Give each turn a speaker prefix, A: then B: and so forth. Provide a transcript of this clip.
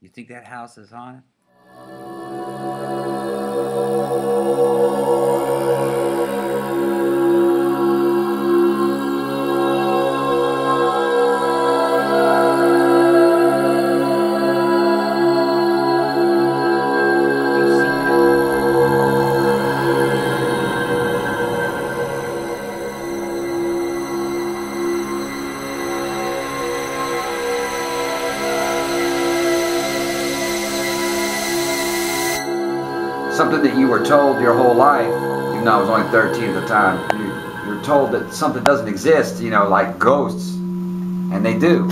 A: You think that house is haunted?
B: Something that you were told your whole life, even though I was only 13 at the time, you, you're told that something doesn't exist, you know, like ghosts. And they do.